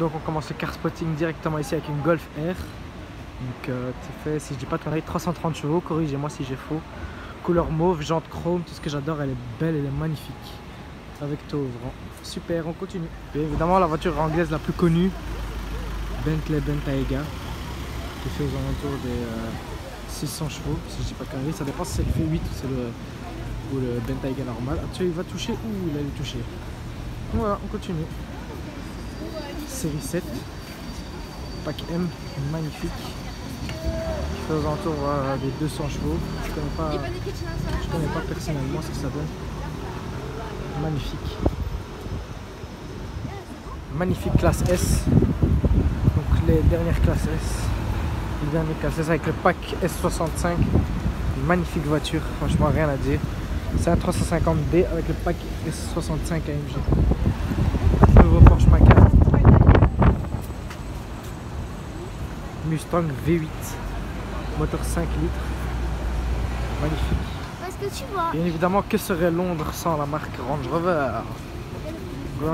Donc on commence le car spotting directement ici avec une Golf R. Donc euh, tu fais, si je dis pas de conneries, 330 chevaux, corrigez-moi si j'ai faux. Couleur mauve, jante chrome, tout ce que j'adore, elle est belle, elle est magnifique. Avec taux ouvrant. Super, on continue. Évidemment la voiture anglaise la plus connue, Bentley Bentayga, qui fait aux alentours des 600 chevaux, si je dis pas de conneries. Ça dépend si c'est le V8 ou c'est le, le Bentayga normal. Ah tu il va toucher ou il allait toucher. Voilà, on continue. Série 7. Pack M, magnifique. Qui fait aux alentours des 200 chevaux. Je connais pas, je connais pas personnellement ce que ça donne. Magnifique. Magnifique classe S. Donc les dernières classes S. Les dernières classes S avec le pack S65. Magnifique voiture, franchement rien à dire. C'est un 350D avec le pack S65 AMG. Mustang V8. Moteur 5 litres. Magnifique. Parce que tu vois, Bien évidemment, que serait Londres sans la marque Range Rover?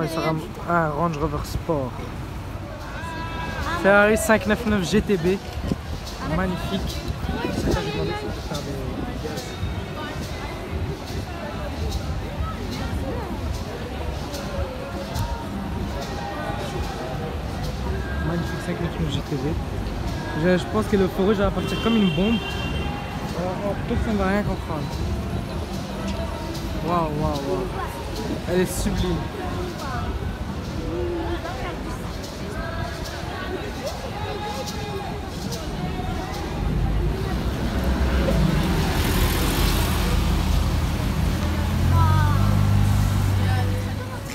Il sera un Range Rover Sport. Ferrari 599 GTB. Magnifique. Magnifique 599 GTB. Je, pense que le feu rouge va partir comme une bombe. On- on- Personne ne va rien comprendre. Waouh, waouh, waouh. Elle est sublime.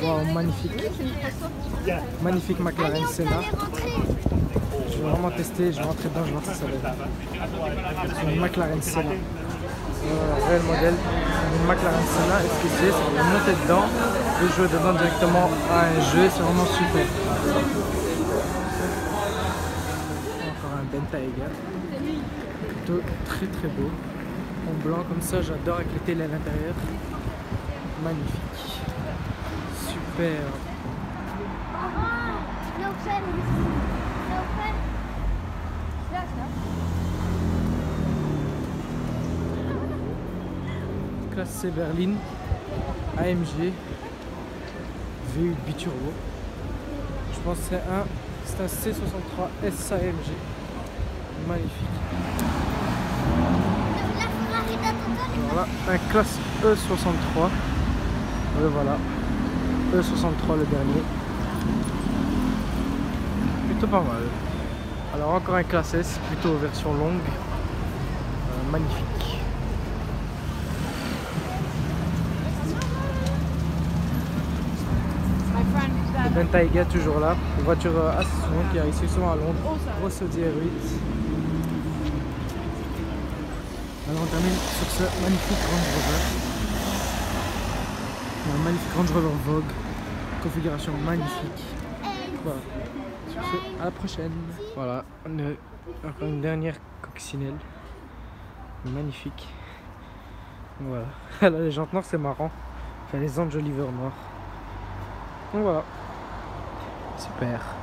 Waouh, magnifique. Magnifique McLaren Senna. Vais vraiment tester, je vais rentrer dedans, je vais voir si ça va. C'est une McLaren Senna. Euh, réel modèle, une McLaren Senna. Et ce que c'est, c'est monter dedans et jouer dedans directement à un jeu? C'est vraiment super. Encore un Bentayga. Plutôt très très beau. En blanc comme ça, j'adore avec les télés à l'intérieur. Magnifique. Super. Classe C berline, AMG, V8 biturbo. Je pense que c'est un, c'est un C63 S AMG. Magnifique. Voilà, un classe E63. Et voilà, E63 le dernier. Plutôt pas mal. Alors encore un classe S, plutôt version longue. Euh, magnifique. There. Bentayga toujours là, une voiture euh, assez souvent qui arrive souvent à Londres, grosse Audi R8. Alors on termine sur ce magnifique Range Rover. Un magnifique Range Rover Vogue, configuration magnifique. Voilà. Sur ce, à la prochaine. Voilà, encore une dernière coccinelle. Magnifique. Voilà. Là, les jantes noires c'est marrant. Enfin les enjoliveurs noirs. Donc voilà. Super.